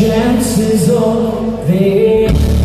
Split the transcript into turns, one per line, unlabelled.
chances are they